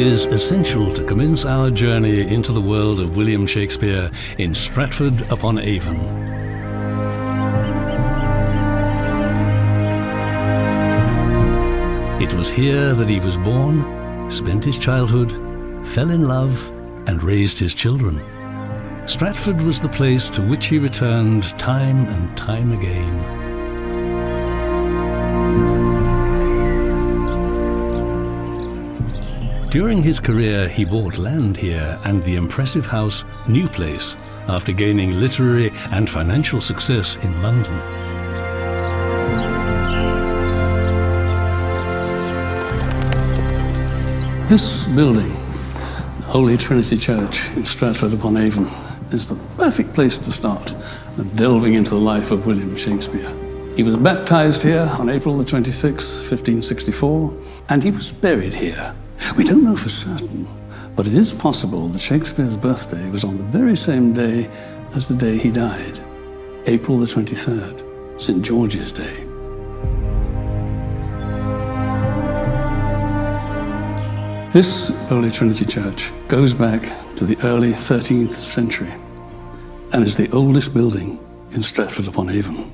is essential to commence our journey into the world of William Shakespeare in Stratford upon Avon. It was here that he was born, spent his childhood, fell in love, and raised his children. Stratford was the place to which he returned time and time again. During his career, he bought land here and the impressive house New Place after gaining literary and financial success in London. This building, Holy Trinity Church in Stratford upon Avon, is the perfect place to start delving into the life of William Shakespeare. He was baptized here on April the 26th, 1564, and he was buried here we don't know for certain, but it is possible that Shakespeare's birthday was on the very same day as the day he died, April the 23rd, St. George's Day. This Holy Trinity Church goes back to the early 13th century and is the oldest building in Stratford upon Avon.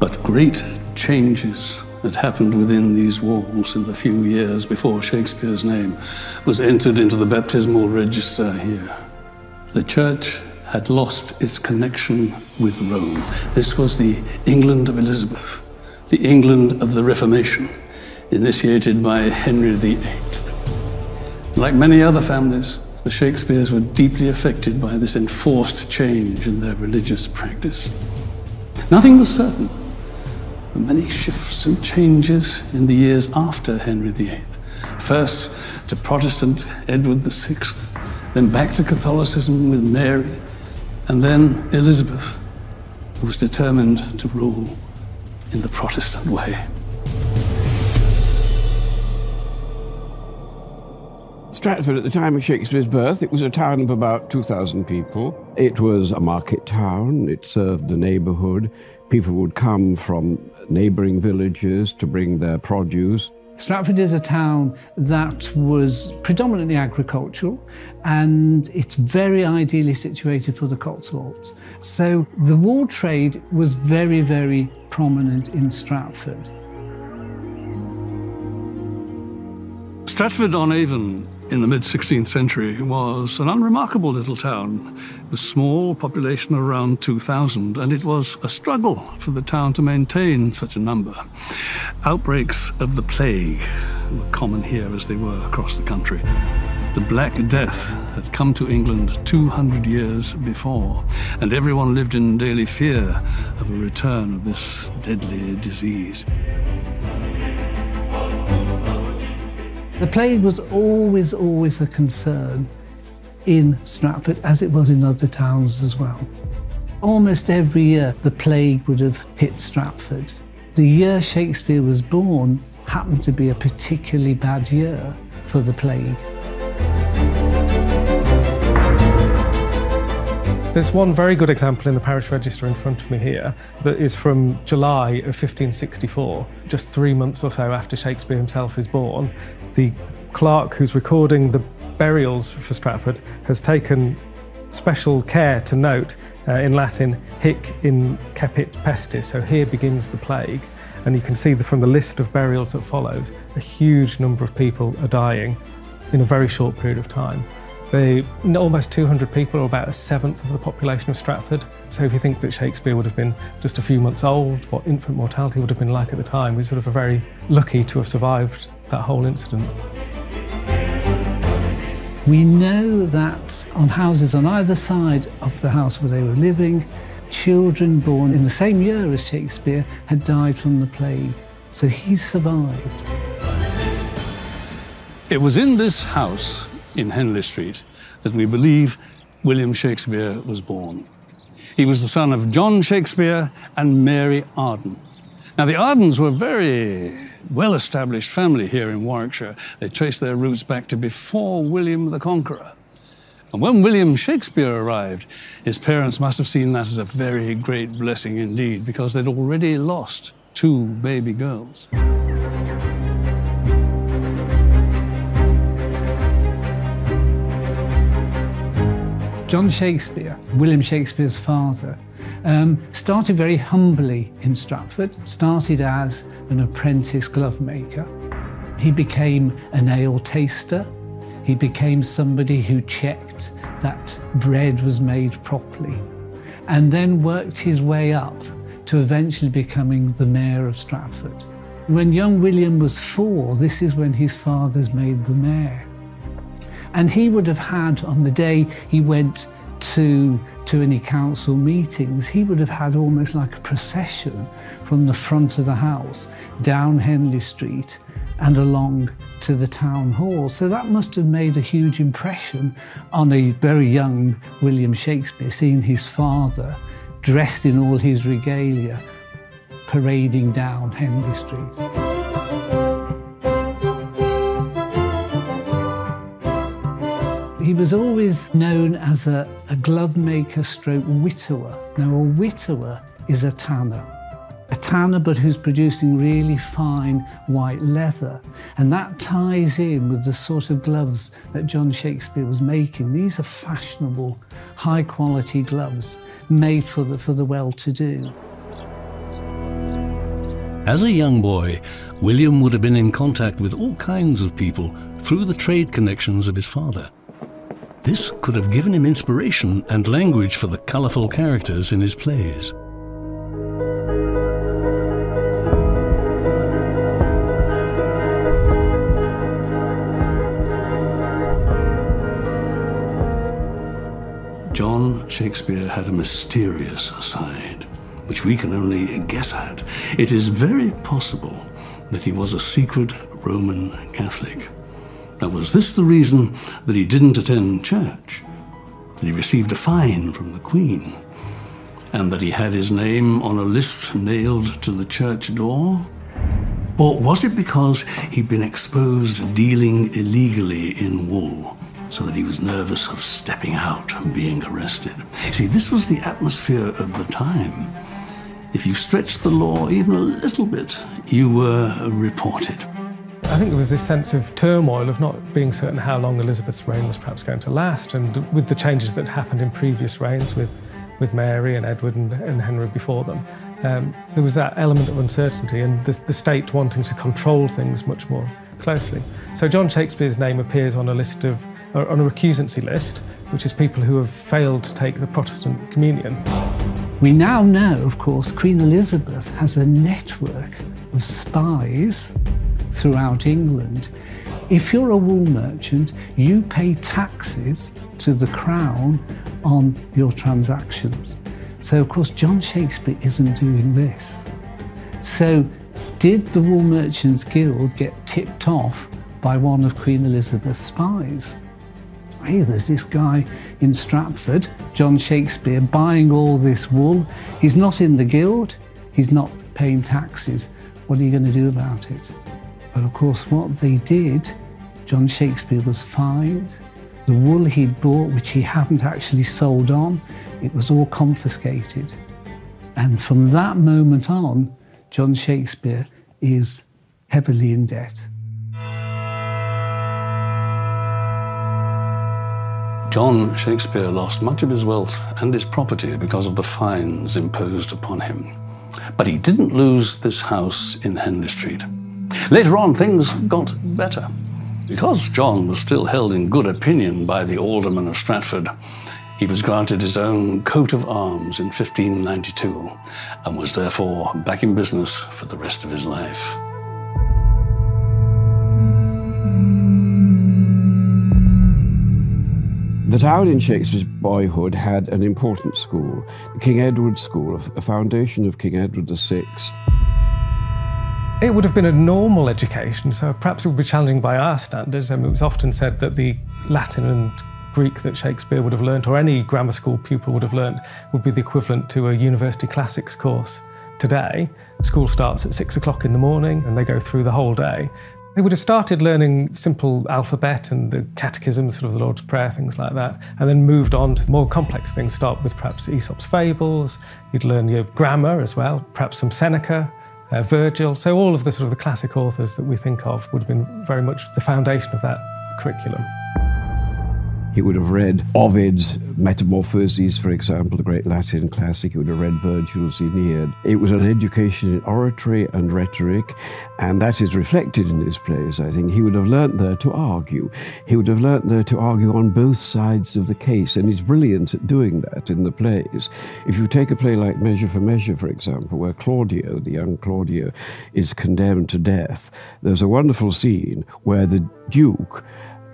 But great changes that happened within these walls in the few years before Shakespeare's name was entered into the baptismal register here. The church had lost its connection with Rome. This was the England of Elizabeth, the England of the Reformation, initiated by Henry VIII. Like many other families, the Shakespeares were deeply affected by this enforced change in their religious practice. Nothing was certain many shifts and changes in the years after Henry VIII. First to Protestant Edward VI, then back to Catholicism with Mary, and then Elizabeth, who was determined to rule in the Protestant way. Stratford, at the time of Shakespeare's birth, it was a town of about 2,000 people. It was a market town, it served the neighborhood. People would come from neighbouring villages to bring their produce. Stratford is a town that was predominantly agricultural and it's very ideally situated for the Cotswolds. So the wool trade was very, very prominent in Stratford. Stratford on Avon in the mid 16th century was an unremarkable little town. Was small, population around 2,000, and it was a struggle for the town to maintain such a number. Outbreaks of the plague were common here as they were across the country. The Black Death had come to England 200 years before, and everyone lived in daily fear of a return of this deadly disease. The plague was always, always a concern in Stratford, as it was in other towns as well. Almost every year, the plague would have hit Stratford. The year Shakespeare was born happened to be a particularly bad year for the plague. There's one very good example in the parish register in front of me here that is from July of 1564, just three months or so after Shakespeare himself is born. The clerk who's recording the burials for Stratford has taken special care to note uh, in Latin, hic in cepit pestis, so here begins the plague. And you can see the, from the list of burials that follows, a huge number of people are dying in a very short period of time. They, almost 200 people, are about a seventh of the population of Stratford. So if you think that Shakespeare would have been just a few months old, what infant mortality would have been like at the time, we're sort of very lucky to have survived that whole incident. We know that on houses on either side of the house where they were living, children born in the same year as Shakespeare had died from the plague. So he survived. It was in this house in Henley Street that we believe William Shakespeare was born. He was the son of John Shakespeare and Mary Arden. Now, the Ardens were a very well established family here in Warwickshire. They traced their roots back to before William the Conqueror. And when William Shakespeare arrived, his parents must have seen that as a very great blessing indeed, because they'd already lost two baby girls. John Shakespeare, William Shakespeare's father, um, started very humbly in Stratford, started as an apprentice glove maker. He became an ale taster. He became somebody who checked that bread was made properly and then worked his way up to eventually becoming the mayor of Stratford. When young William was four, this is when his father's made the mayor. And he would have had, on the day he went to, to any council meetings, he would have had almost like a procession from the front of the house down Henley Street and along to the town hall. So that must have made a huge impression on a very young William Shakespeare, seeing his father dressed in all his regalia, parading down Henley Street. He was always known as a, a glove maker stroke whittawer. Now, a whittawer is a tanner. A tanner, but who's producing really fine white leather. And that ties in with the sort of gloves that John Shakespeare was making. These are fashionable, high quality gloves made for the, for the well to do. As a young boy, William would have been in contact with all kinds of people through the trade connections of his father. This could have given him inspiration and language for the colourful characters in his plays. John Shakespeare had a mysterious side, which we can only guess at. It is very possible that he was a secret Roman Catholic. Now, was this the reason that he didn't attend church? That he received a fine from the Queen? And that he had his name on a list nailed to the church door? Or was it because he'd been exposed dealing illegally in wool, so that he was nervous of stepping out and being arrested? See, this was the atmosphere of the time. If you stretched the law even a little bit, you were reported. I think there was this sense of turmoil of not being certain how long Elizabeth's reign was perhaps going to last, and with the changes that happened in previous reigns with, with Mary and Edward and, and Henry before them, um, there was that element of uncertainty and the, the state wanting to control things much more closely. So John Shakespeare's name appears on a list of on a recusancy list, which is people who have failed to take the Protestant communion. We now know, of course, Queen Elizabeth has a network of spies throughout England. If you're a wool merchant, you pay taxes to the Crown on your transactions. So, of course, John Shakespeare isn't doing this. So, did the Wool Merchants Guild get tipped off by one of Queen Elizabeth's spies? Hey, there's this guy in Stratford, John Shakespeare, buying all this wool. He's not in the guild, he's not paying taxes. What are you going to do about it? But of course, what they did, John Shakespeare was fined. The wool he'd bought, which he hadn't actually sold on, it was all confiscated. And from that moment on, John Shakespeare is heavily in debt. John Shakespeare lost much of his wealth and his property because of the fines imposed upon him. But he didn't lose this house in Henley Street. Later on, things got better. Because John was still held in good opinion by the aldermen of Stratford, he was granted his own coat of arms in 1592 and was therefore back in business for the rest of his life. The town in Shakespeare's boyhood had an important school, King Edward School, a foundation of King Edward VI. It would have been a normal education, so perhaps it would be challenging by our standards. I mean, it was often said that the Latin and Greek that Shakespeare would have learnt, or any grammar school pupil would have learnt, would be the equivalent to a university classics course today. School starts at six o'clock in the morning and they go through the whole day. They would have started learning simple alphabet and the catechism, sort of the Lord's Prayer, things like that, and then moved on to more complex things. Start with perhaps Aesop's fables, you'd learn your grammar as well, perhaps some Seneca, uh, Virgil. So all of the sort of the classic authors that we think of would have been very much the foundation of that curriculum. He would have read Ovid's Metamorphoses, for example, the great Latin classic. He would have read Virgil's Aeneid. It was an education in oratory and rhetoric, and that is reflected in his plays, I think. He would have learnt there to argue. He would have learnt there to argue on both sides of the case, and he's brilliant at doing that in the plays. If you take a play like Measure for Measure, for example, where Claudio, the young Claudio, is condemned to death, there's a wonderful scene where the Duke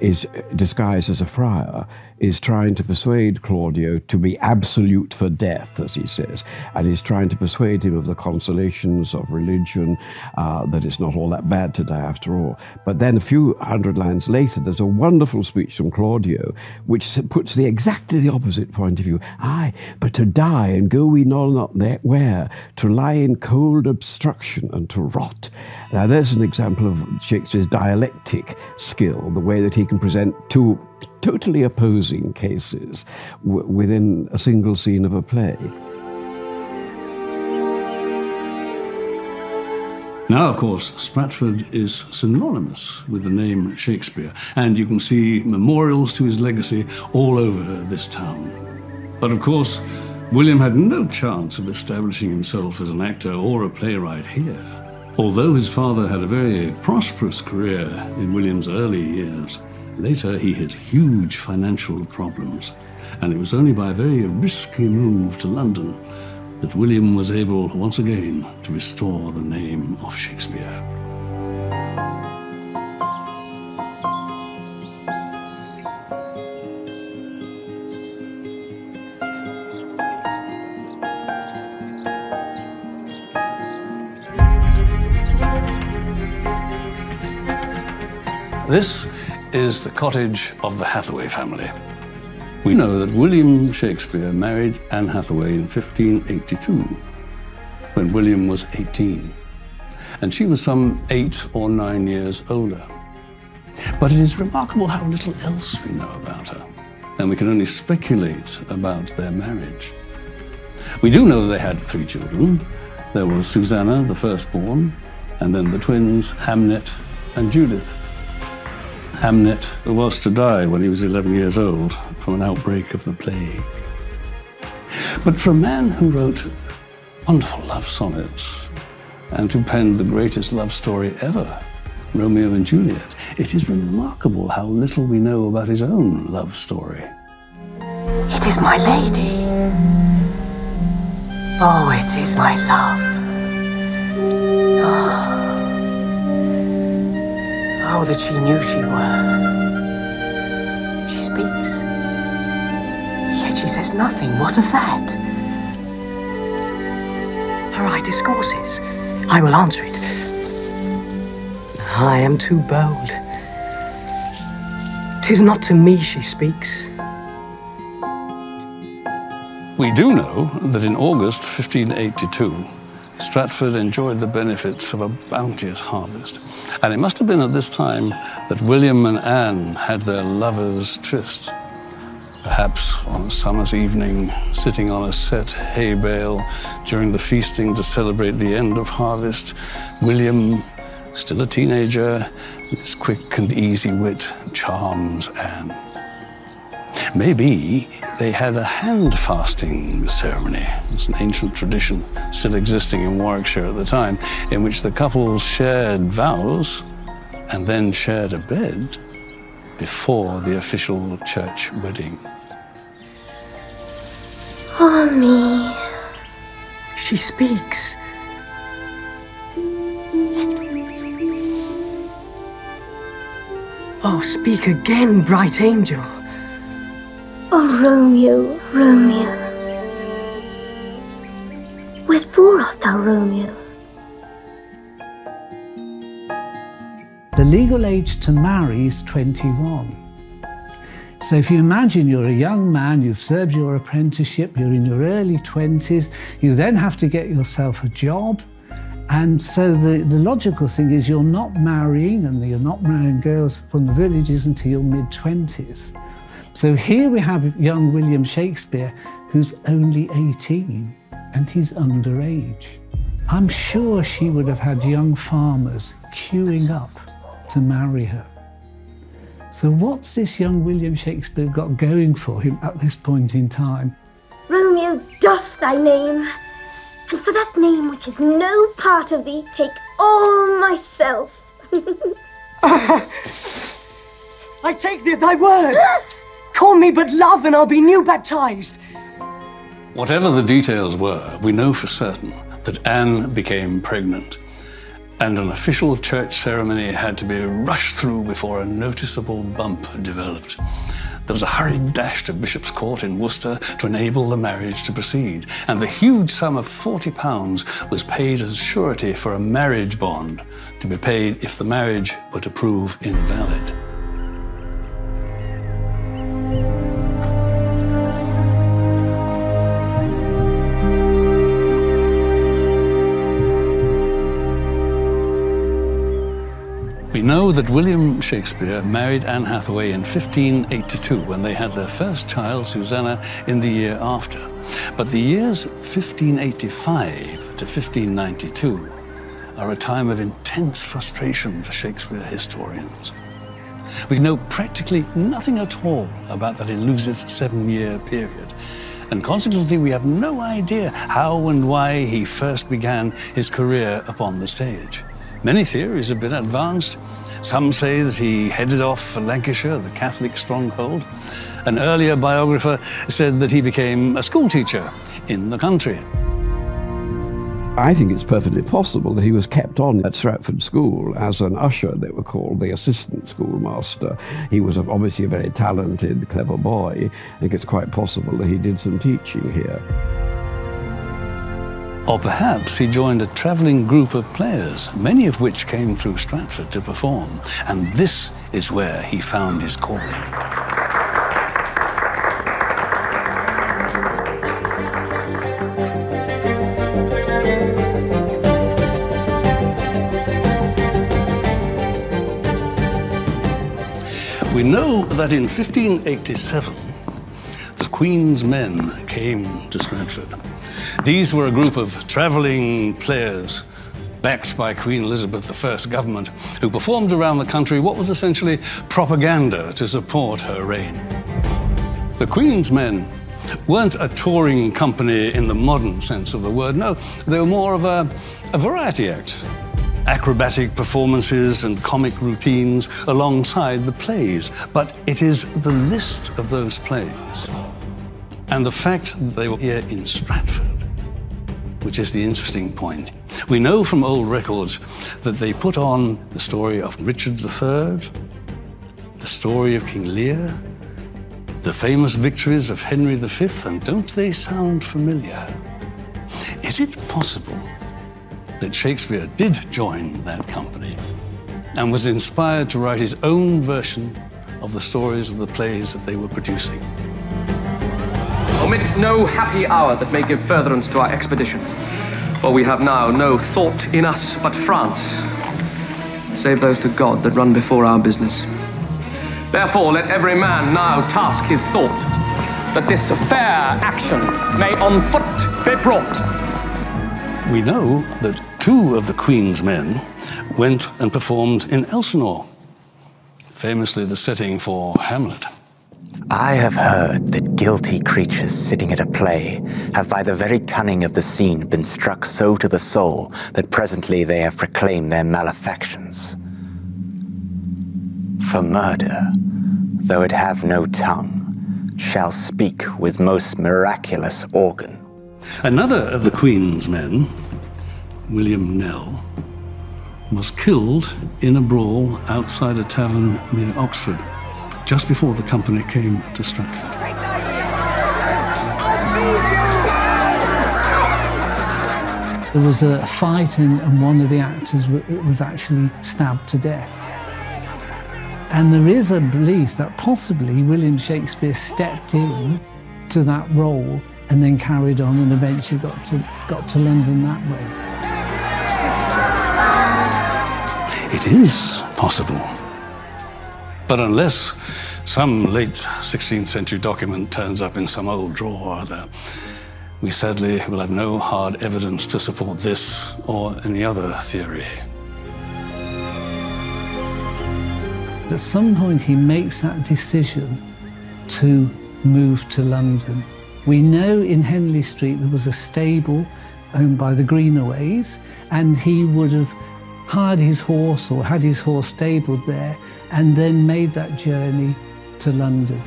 is disguised as a friar, is trying to persuade Claudio to be absolute for death, as he says, and he's trying to persuade him of the consolations of religion, uh, that it's not all that bad to die after all. But then a few hundred lines later, there's a wonderful speech from Claudio, which puts the exactly the opposite point of view. Aye, but to die and go we know not where, to lie in cold obstruction and to rot. Now, there's an example of Shakespeare's dialectic skill, the way that he can present two totally opposing cases within a single scene of a play. Now, of course, Stratford is synonymous with the name Shakespeare, and you can see memorials to his legacy all over this town. But of course, William had no chance of establishing himself as an actor or a playwright here. Although his father had a very prosperous career in William's early years, later he hit huge financial problems, and it was only by a very risky move to London that William was able once again to restore the name of Shakespeare. This is the cottage of the Hathaway family. We know that William Shakespeare married Anne Hathaway in 1582, when William was 18, and she was some eight or nine years older. But it is remarkable how little else we know about her, and we can only speculate about their marriage. We do know they had three children. There was Susanna, the firstborn, and then the twins, Hamnet and Judith. Hamnet was to die when he was 11 years old from an outbreak of the plague. But for a man who wrote wonderful love sonnets and who penned the greatest love story ever, Romeo and Juliet, it is remarkable how little we know about his own love story. It is my lady. Oh, it is my love. Oh, that she knew she were. She speaks. Yet she says nothing. What of that? Her eye discourses. I will answer it. I am too bold. Tis not to me she speaks. We do know that in August 1582, Stratford enjoyed the benefits of a bounteous harvest. And it must have been at this time that William and Anne had their lovers' tryst. Perhaps on a summer's evening, sitting on a set hay bale during the feasting to celebrate the end of harvest, William, still a teenager, with his quick and easy wit, charms Anne. Maybe they had a hand fasting ceremony. It's an ancient tradition still existing in Warwickshire at the time, in which the couples shared vows and then shared a bed before the official church wedding. Oh, me. She speaks. Oh, speak again, bright angel. Oh, Romeo, Romeo. Wherefore art thou, Romeo? The legal age to marry is 21. So if you imagine you're a young man, you've served your apprenticeship, you're in your early 20s, you then have to get yourself a job. And so the, the logical thing is you're not marrying, and you're not marrying girls from the villages until your mid 20s. So here we have young William Shakespeare, who's only 18 and he's underage. I'm sure she would have had young farmers queuing up to marry her. So, what's this young William Shakespeare got going for him at this point in time? Romeo doff thy name, and for that name which is no part of thee, take all myself. I take thee at thy word. Call me but love, and I'll be new baptized. Whatever the details were, we know for certain that Anne became pregnant, and an official church ceremony had to be rushed through before a noticeable bump developed. There was a hurried dash to Bishop's Court in Worcester to enable the marriage to proceed, and the huge sum of £40 was paid as surety for a marriage bond to be paid if the marriage were to prove invalid. We know that William Shakespeare married Anne Hathaway in 1582 when they had their first child, Susanna, in the year after. But the years 1585 to 1592 are a time of intense frustration for Shakespeare historians. We know practically nothing at all about that elusive seven year period. And consequently, we have no idea how and why he first began his career upon the stage. Many theories have been advanced. Some say that he headed off for Lancashire, the Catholic stronghold. An earlier biographer said that he became a schoolteacher in the country. I think it's perfectly possible that he was kept on at Stratford School as an usher, they were called, the assistant schoolmaster. He was obviously a very talented, clever boy. I think it's quite possible that he did some teaching here. Or perhaps he joined a travelling group of players, many of which came through Stratford to perform. And this is where he found his calling. We know that in 1587, the Queen's men came to Stratford. These were a group of travelling players backed by Queen Elizabeth I's government, who performed around the country what was essentially propaganda to support her reign. The Queen's men weren't a touring company in the modern sense of the word, no, they were more of a, a variety act. Acrobatic performances and comic routines alongside the plays. But it is the list of those plays and the fact that they were here in Stratford which is the interesting point. We know from old records that they put on the story of Richard III, the story of King Lear, the famous victories of Henry V, and don't they sound familiar? Is it possible that Shakespeare did join that company and was inspired to write his own version of the stories of the plays that they were producing? Omit no happy hour that may give furtherance to our expedition. For we have now no thought in us but France, save those to God that run before our business. Therefore, let every man now task his thought, that this fair action may on foot be brought. We know that two of the Queen's men went and performed in Elsinore, famously the setting for Hamlet. I have heard that guilty creatures sitting at a play have by the very cunning of the scene been struck so to the soul that presently they have proclaimed their malefactions. For murder, though it have no tongue, shall speak with most miraculous organ. Another of the Queen's men, William Knell, was killed in a brawl outside a tavern near Oxford just before the company came to Stratford. There was a fight, and, and one of the actors was actually stabbed to death. And there is a belief that possibly William Shakespeare stepped in to that role and then carried on and eventually got to, got to London that way. It is possible. But unless some late 16th century document turns up in some old drawer or other, we sadly will have no hard evidence to support this or any other theory. At some point, he makes that decision to move to London. We know in Henley Street there was a stable owned by the Greenaways, and he would have hired his horse or had his horse stabled there and then made that journey to London.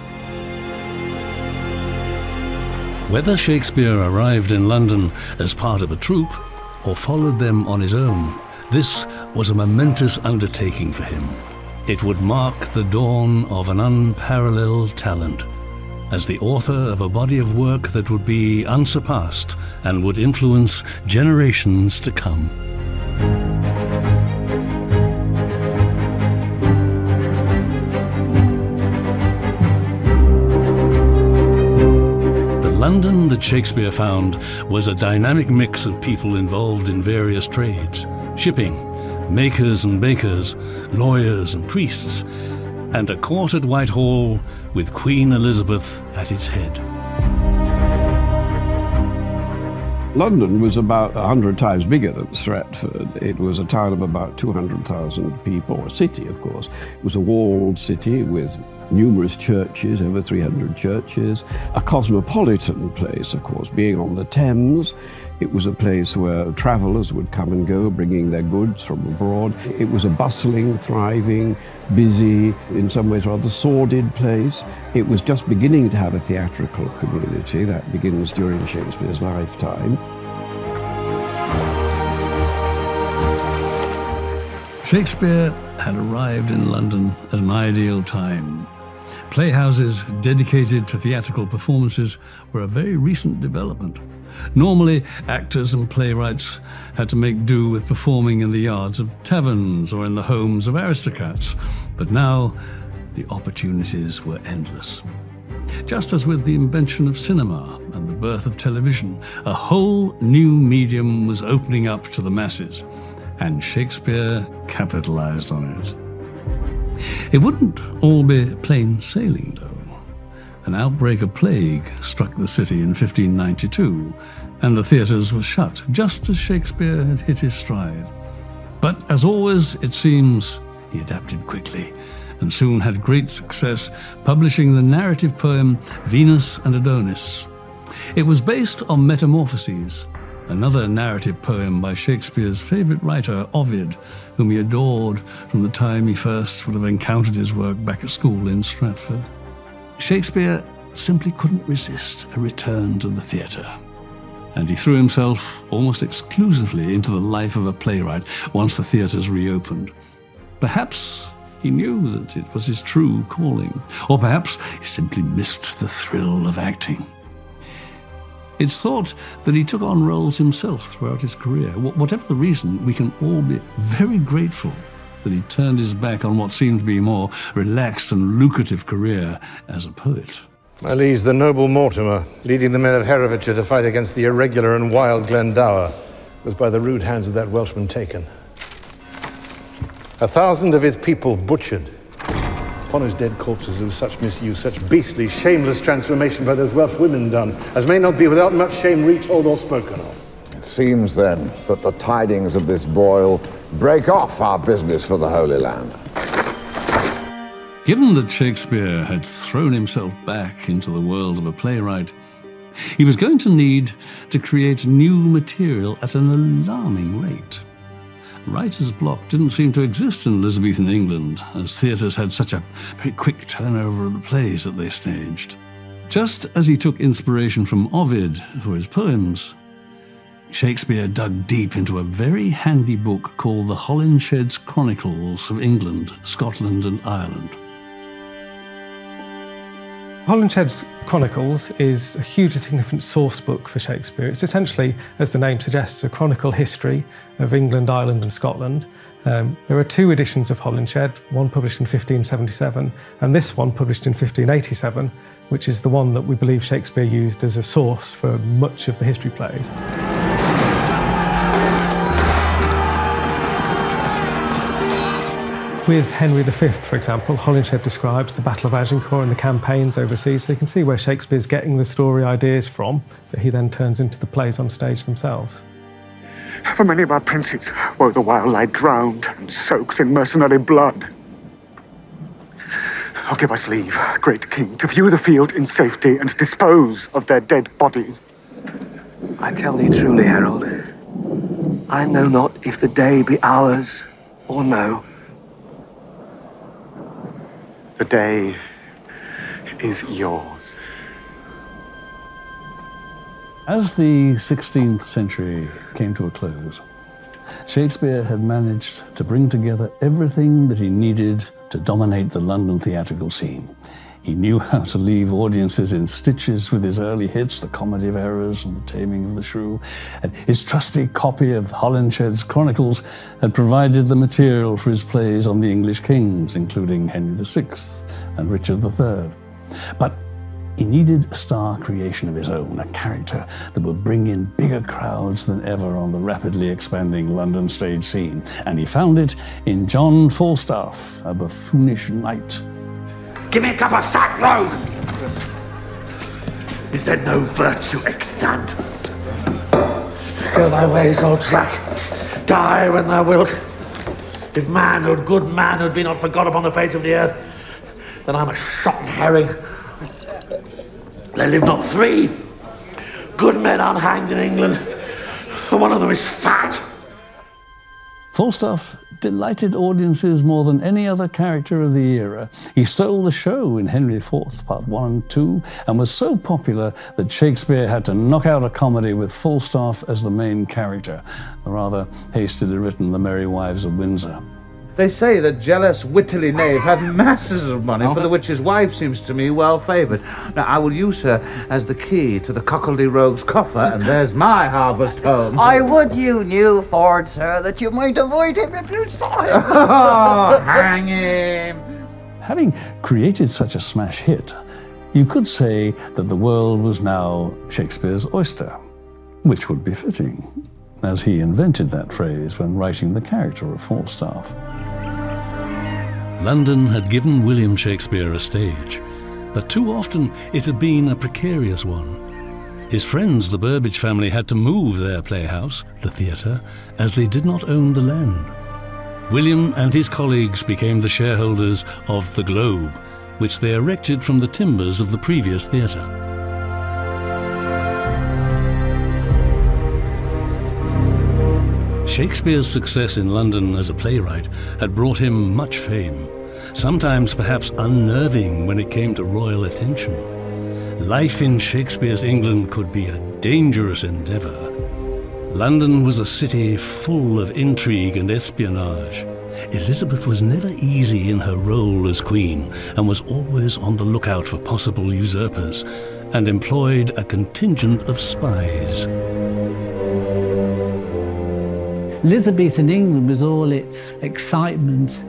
Whether Shakespeare arrived in London as part of a troupe or followed them on his own, this was a momentous undertaking for him. It would mark the dawn of an unparalleled talent as the author of a body of work that would be unsurpassed and would influence generations to come. London that Shakespeare found was a dynamic mix of people involved in various trades shipping, makers and bakers, lawyers and priests, and a court at Whitehall with Queen Elizabeth at its head. London was about 100 times bigger than Stratford. It was a town of about 200,000 people, a city, of course. It was a walled city with numerous churches, over 300 churches, a cosmopolitan place, of course, being on the Thames. It was a place where travelers would come and go, bringing their goods from abroad. It was a bustling, thriving, busy, in some ways rather sordid place. It was just beginning to have a theatrical community. That begins during Shakespeare's lifetime. Shakespeare had arrived in London at an ideal time. Playhouses dedicated to theatrical performances were a very recent development. Normally, actors and playwrights had to make do with performing in the yards of taverns or in the homes of aristocrats, but now the opportunities were endless. Just as with the invention of cinema and the birth of television, a whole new medium was opening up to the masses, and Shakespeare capitalized on it. It wouldn't all be plain sailing, though. An outbreak of plague struck the city in 1592, and the theatres were shut, just as Shakespeare had hit his stride. But as always, it seems, he adapted quickly and soon had great success publishing the narrative poem Venus and Adonis. It was based on Metamorphoses, another narrative poem by Shakespeare's favourite writer, Ovid, whom he adored from the time he first would have encountered his work back at school in Stratford. Shakespeare simply couldn't resist a return to the theatre. And he threw himself almost exclusively into the life of a playwright once the theatres reopened. Perhaps he knew that it was his true calling, or perhaps he simply missed the thrill of acting. It's thought that he took on roles himself throughout his career. Whatever the reason, we can all be very grateful that he turned his back on what seemed to be a more relaxed and lucrative career as a poet. My liege, the noble Mortimer, leading the men of Herefordshire to fight against the irregular and wild Glendower, was by the rude hands of that Welshman taken. A thousand of his people butchered. Upon his dead corpses was such misuse, such beastly, shameless transformation by those Welsh women done, as may not be without much shame retold or spoken of. Seems then that the tidings of this broil break off our business for the Holy Land. Given that Shakespeare had thrown himself back into the world of a playwright, he was going to need to create new material at an alarming rate. Writer's block didn't seem to exist in Elizabethan England, as theatres had such a very quick turnover of the plays that they staged. Just as he took inspiration from Ovid for his poems, Shakespeare dug deep into a very handy book called the Holinshed's Chronicles of England, Scotland, and Ireland. Holinshed's Chronicles is a hugely significant source book for Shakespeare. It's essentially, as the name suggests, a chronicle history of England, Ireland, and Scotland. Um, there are two editions of Holinshed, one published in 1577 and this one published in 1587, which is the one that we believe Shakespeare used as a source for much of the history plays. With Henry V, for example, Holinshed describes the Battle of Agincourt and the campaigns overseas, so you can see where Shakespeare's getting the story ideas from that he then turns into the plays on stage themselves. For many of our princes, woe the while lie drowned and soaked in mercenary blood. Oh, give us leave, great king, to view the field in safety and dispose of their dead bodies. I tell thee truly, herald, I know not if the day be ours or no. The day is yours. As the 16th century came to a close, Shakespeare had managed to bring together everything that he needed to dominate the London theatrical scene. He knew how to leave audiences in stitches with his early hits, The Comedy of Errors and The Taming of the Shrew. And his trusty copy of Holinshed's Chronicles had provided the material for his plays on the English kings, including Henry VI and Richard III. But he needed a star creation of his own, a character that would bring in bigger crowds than ever on the rapidly expanding London stage scene. And he found it in John Falstaff, a buffoonish knight. Give me a cup of sack, rogue! Is there no virtue extant? Go thy ways, old track. Die when thou wilt. If manhood, good manhood, be not forgot upon the face of the earth, then I'm a shot herring. There live not three good men unhanged in England, and one of them is fat. Falstaff delighted audiences more than any other character of the era. He stole the show in Henry IV, Part 1 and 2, and was so popular that Shakespeare had to knock out a comedy with Falstaff as the main character, the rather hastily written The Merry Wives of Windsor. They say that jealous wittily knave hath masses of money, for uh-huh. the which his wife seems to me well favoured. Now I will use her as the key to the cockledy rogue's coffer, and there's my harvest home. I would you knew, Ford, sir, that you might avoid him if you saw him. oh, hang him! Having created such a smash hit, you could say that the world was now Shakespeare's oyster, which would be fitting, as he invented that phrase when writing the character of Falstaff. London had given William Shakespeare a stage, but too often it had been a precarious one. His friends, the Burbage family, had to move their playhouse, the theatre, as they did not own the land. William and his colleagues became the shareholders of the Globe, which they erected from the timbers of the previous theatre. Shakespeare's success in London as a playwright had brought him much fame, sometimes perhaps unnerving when it came to royal attention. Life in Shakespeare's England could be a dangerous endeavour. London was a city full of intrigue and espionage. Elizabeth was never easy in her role as queen and was always on the lookout for possible usurpers and employed a contingent of spies. Elizabethan England, with all its excitement,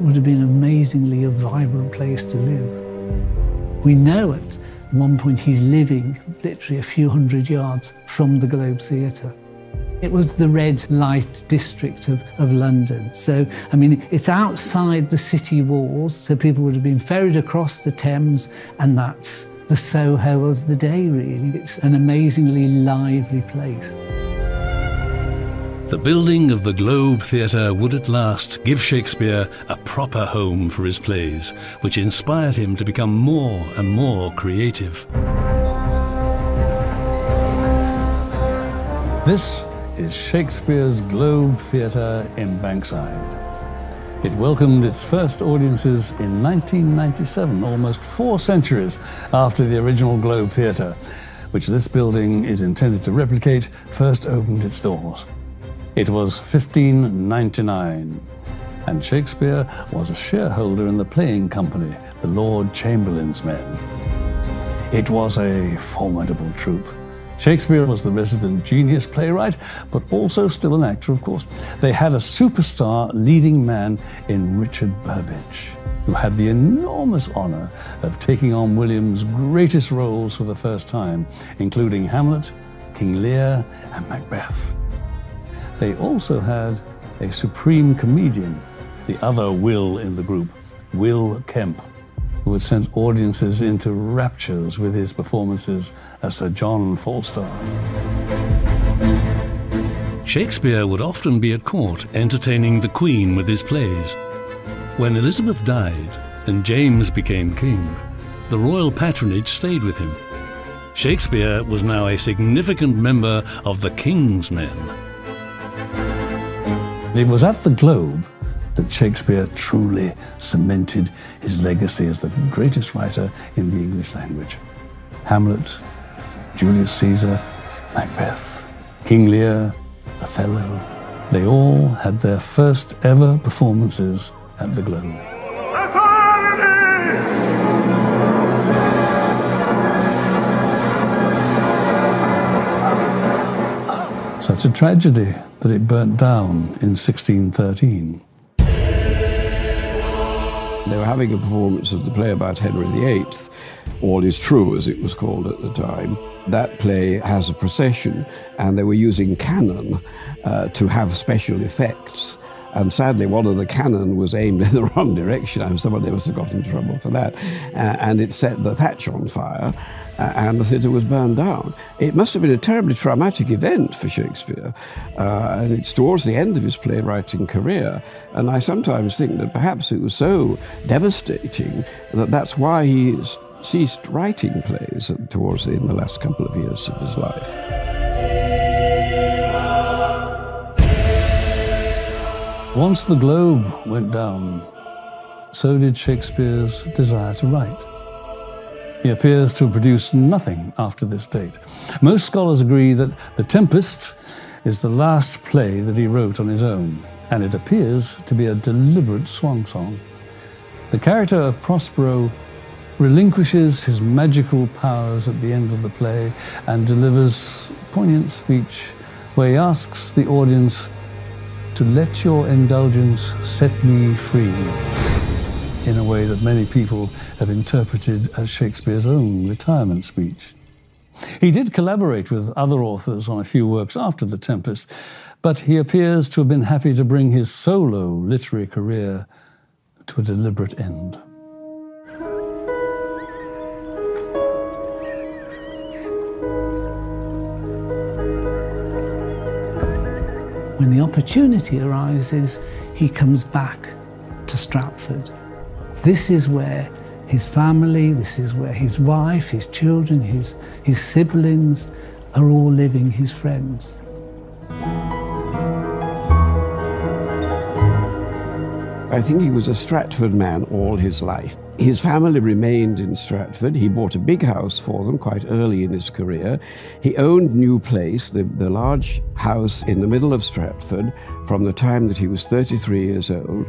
would have been amazingly a vibrant place to live. We know at one point he's living literally a few hundred yards from the Globe Theatre. It was the red light district of, of London. So, I mean, it's outside the city walls, so people would have been ferried across the Thames, and that's the Soho of the day, really. It's an amazingly lively place. The building of the Globe Theatre would at last give Shakespeare a proper home for his plays, which inspired him to become more and more creative. This is Shakespeare's Globe Theatre in Bankside. It welcomed its first audiences in 1997, almost four centuries after the original Globe Theatre, which this building is intended to replicate, first opened its doors. It was 1599, and Shakespeare was a shareholder in the playing company, the Lord Chamberlain's Men. It was a formidable troupe. Shakespeare was the resident genius playwright, but also still an actor, of course. They had a superstar leading man in Richard Burbage, who had the enormous honor of taking on William's greatest roles for the first time, including Hamlet, King Lear, and Macbeth. They also had a supreme comedian, the other Will in the group, Will Kemp, who had sent audiences into raptures with his performances as Sir John Falstaff. Shakespeare would often be at court entertaining the Queen with his plays. When Elizabeth died, and James became king, the royal patronage stayed with him. Shakespeare was now a significant member of the King's Men. It was at the Globe that Shakespeare truly cemented his legacy as the greatest writer in the English language. Hamlet, Julius Caesar, Macbeth, King Lear, Othello, they all had their first ever performances at the Globe. Such a tragedy that it burnt down in 1613. They were having a performance of the play about Henry VIII, All Is True, as it was called at the time. That play has a procession, and they were using cannon uh, to have special effects. And sadly, one of the cannon was aimed in the wrong direction. I somebody must have got into trouble for that. Uh, and it set the thatch on fire, uh, and the theatre was burned down. It must have been a terribly traumatic event for Shakespeare. Uh, and it's towards the end of his playwriting career. And I sometimes think that perhaps it was so devastating that that's why he ceased writing plays towards the, in the last couple of years of his life. Once the globe went down, so did Shakespeare's desire to write. He appears to have produced nothing after this date. Most scholars agree that The Tempest is the last play that he wrote on his own, and it appears to be a deliberate swan song. The character of Prospero relinquishes his magical powers at the end of the play and delivers poignant speech where he asks the audience to let your indulgence set me free in a way that many people have interpreted as Shakespeare's own retirement speech. He did collaborate with other authors on a few works after The Tempest, but he appears to have been happy to bring his solo literary career to a deliberate end. When the opportunity arises, he comes back to Stratford. This is where his family, this is where his wife, his children, his, his siblings are all living, his friends. I think he was a Stratford man all his life. His family remained in Stratford. He bought a big house for them quite early in his career. He owned New Place, the, the large house in the middle of Stratford, from the time that he was 33 years old.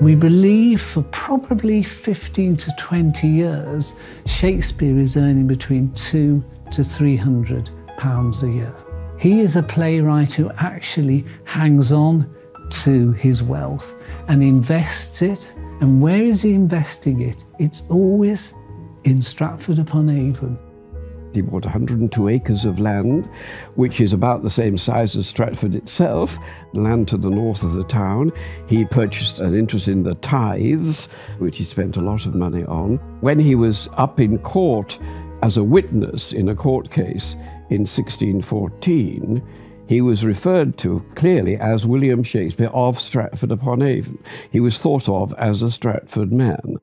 We believe for probably 15 to 20 years, Shakespeare is earning between two to 300 pounds a year. He is a playwright who actually hangs on to his wealth and invests it. And where is he investing it? It's always in Stratford upon Avon. He bought 102 acres of land, which is about the same size as Stratford itself, land to the north of the town. He purchased an interest in the tithes, which he spent a lot of money on. When he was up in court as a witness in a court case in 1614, he was referred to clearly as William Shakespeare of Stratford upon Avon. He was thought of as a Stratford man.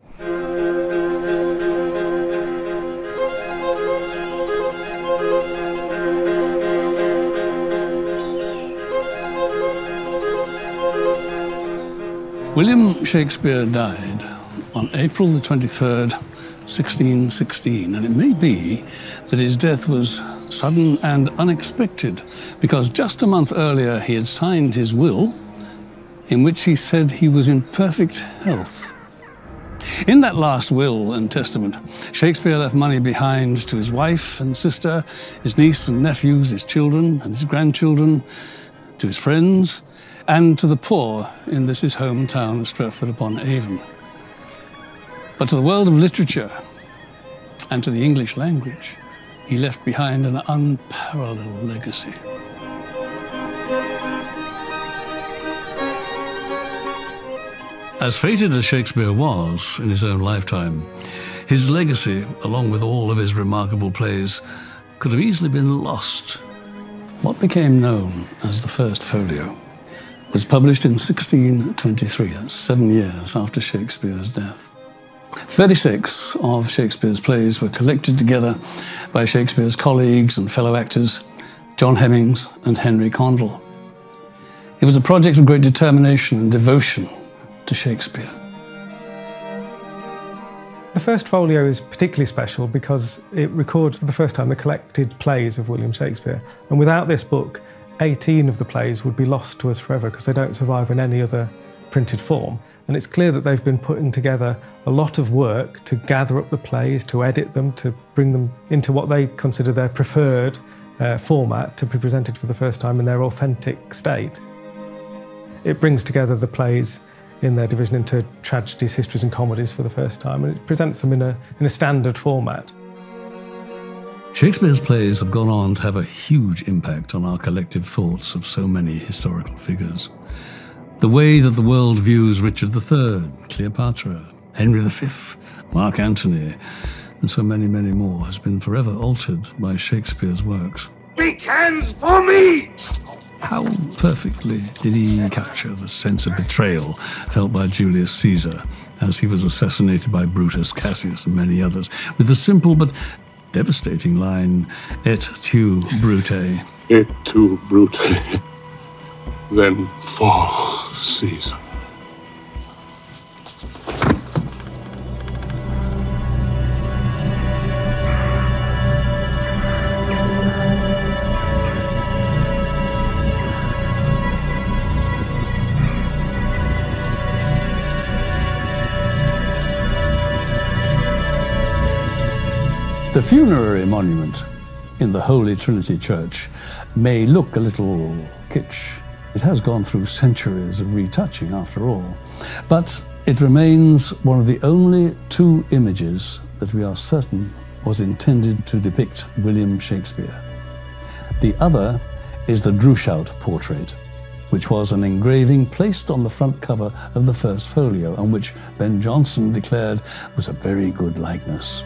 William Shakespeare died on April the 23rd, 1616, and it may be that his death was sudden and unexpected because just a month earlier he had signed his will in which he said he was in perfect health. In that last will and testament, Shakespeare left money behind to his wife and sister, his niece and nephews, his children and his grandchildren, to his friends, and to the poor in this his hometown of Stratford upon Avon. But to the world of literature and to the English language, he left behind an unparalleled legacy. As fated as Shakespeare was in his own lifetime, his legacy, along with all of his remarkable plays, could have easily been lost. What became known as the First Folio was published in 1623, that's seven years after Shakespeare's death. 36 of Shakespeare's plays were collected together by Shakespeare's colleagues and fellow actors, John Hemmings and Henry Condell. It was a project of great determination and devotion to Shakespeare. The first folio is particularly special because it records for the first time the collected plays of William Shakespeare. And without this book, 18 of the plays would be lost to us forever because they don't survive in any other printed form. And it's clear that they've been putting together a lot of work to gather up the plays, to edit them, to bring them into what they consider their preferred uh, format to be presented for the first time in their authentic state. It brings together the plays in their division into tragedies, histories, and comedies for the first time, and it presents them in a, in a standard format. Shakespeare's plays have gone on to have a huge impact on our collective thoughts of so many historical figures. The way that the world views Richard III, Cleopatra, Henry V, Mark Antony, and so many, many more has been forever altered by Shakespeare's works. Big hands for me! How perfectly did he capture the sense of betrayal felt by Julius Caesar as he was assassinated by Brutus, Cassius, and many others, with the simple but devastating line, Et tu, Brute. Et tu, Brute. Then fall, Caesar. The funerary monument in the Holy Trinity Church may look a little kitsch. It has gone through centuries of retouching after all, but it remains one of the only two images that we are certain was intended to depict William Shakespeare. The other is the Droeshout portrait, which was an engraving placed on the front cover of the first folio, and which Ben Jonson declared was a very good likeness.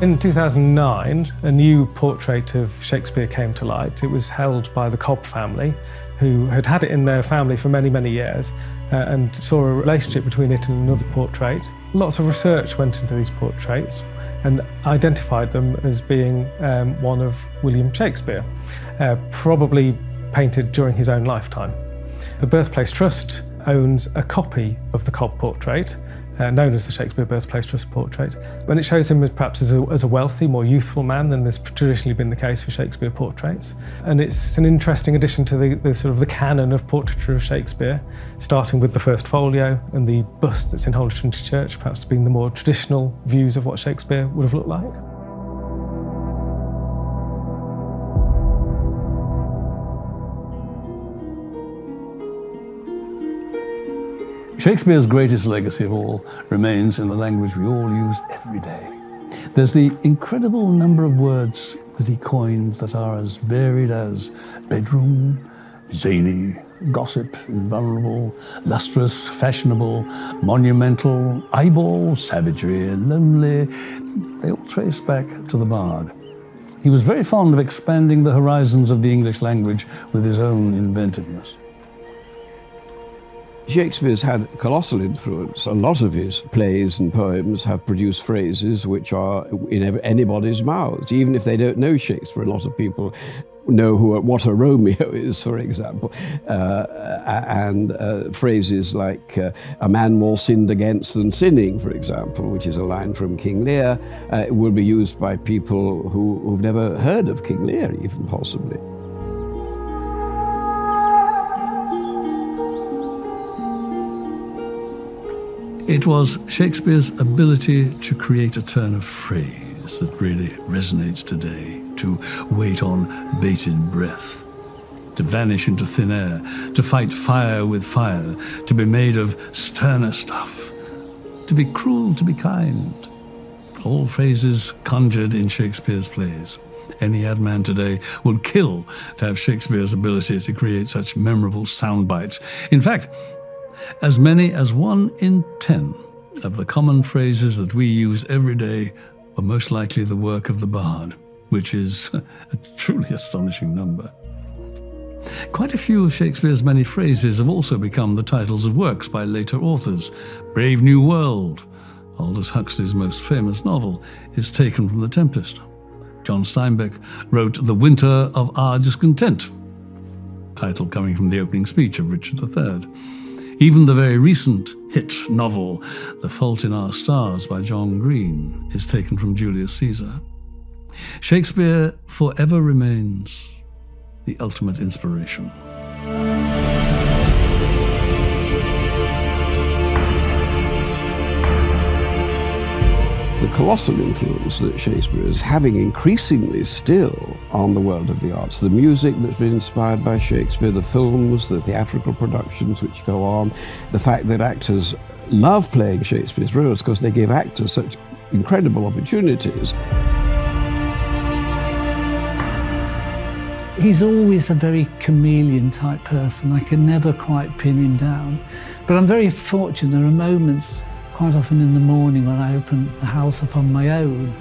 In 2009, a new portrait of Shakespeare came to light. It was held by the Cobbe family, who had had it in their family for many, many years, uh, and saw a relationship between it and another portrait. Lots of research went into these portraits and identified them as being um, one of William Shakespeare, uh, probably painted during his own lifetime. The Birthplace Trust owns a copy of the Cobbe portrait, uh, known as the Shakespeare Birthplace Trust portrait. And it shows him as perhaps as a, as a wealthy, more youthful man than has traditionally been the case for Shakespeare portraits. And it's an interesting addition to the, the sort of the canon of portraiture of Shakespeare, starting with the first folio and the bust that's in Holy Trinity Church, perhaps being the more traditional views of what Shakespeare would have looked like. Shakespeare's greatest legacy of all remains in the language we all use every day. There's the incredible number of words that he coined that are as varied as bedroom, zany, gossip, invulnerable, lustrous, fashionable, monumental, eyeball, savagery, lonely. They all trace back to the bard. He was very fond of expanding the horizons of the English language with his own inventiveness. Shakespeare's had colossal influence. A lot of his plays and poems have produced phrases which are in anybody's mouths. Even if they don't know Shakespeare, a lot of people know who, what a Romeo is, for example, uh, and uh, phrases like uh, "a man more sinned against than sinning," for example, which is a line from King Lear, uh, will be used by people who, who've never heard of King Lear, even possibly. It was Shakespeare's ability to create a turn of phrase that really resonates today, to wait on bated breath, to vanish into thin air, to fight fire with fire, to be made of sterner stuff, to be cruel, to be kind. All phrases conjured in Shakespeare's plays. Any ad man today would kill to have Shakespeare's ability to create such memorable sound bites. In fact, as many as one in ten of the common phrases that we use every day were most likely the work of the bard, which is a truly astonishing number. Quite a few of Shakespeare's many phrases have also become the titles of works by later authors. Brave New World, Aldous Huxley's most famous novel, is taken from The Tempest. John Steinbeck wrote The Winter of Our Discontent, title coming from the opening speech of Richard III. Even the very recent hit novel, The Fault in Our Stars by John Green, is taken from Julius Caesar. Shakespeare forever remains the ultimate inspiration. Colossal influence that Shakespeare is having increasingly still on the world of the arts. The music that's been inspired by Shakespeare, the films, the theatrical productions which go on, the fact that actors love playing Shakespeare's roles because they give actors such incredible opportunities. He's always a very chameleon type person. I can never quite pin him down. But I'm very fortunate. There are moments quite often in the morning when I open the house up on my own.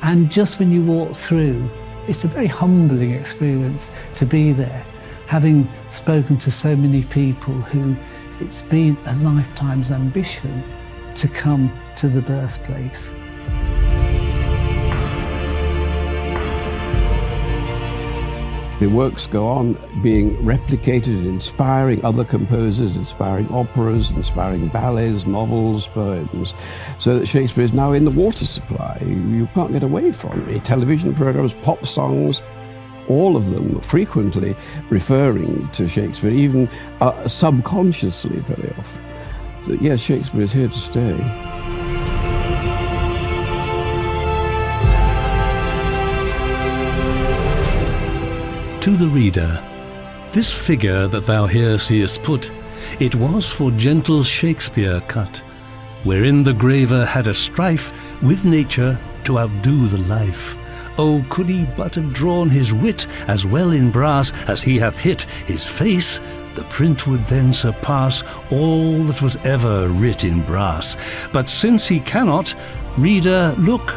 And just when you walk through, it's a very humbling experience to be there, having spoken to so many people who it's been a lifetime's ambition to come to the birthplace. The works go on being replicated inspiring other composers, inspiring operas, inspiring ballets, novels, poems, so that Shakespeare is now in the water supply. You can't get away from it. Television programs, pop songs, all of them frequently referring to Shakespeare, even uh, subconsciously very often. So, yes, Shakespeare is here to stay. To the reader, this figure that thou here seest put, it was for gentle Shakespeare cut, wherein the graver had a strife with nature to outdo the life. Oh, could he but have drawn his wit as well in brass as he hath hit his face, the print would then surpass all that was ever writ in brass. But since he cannot, reader, look,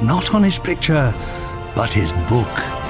not on his picture, but his book.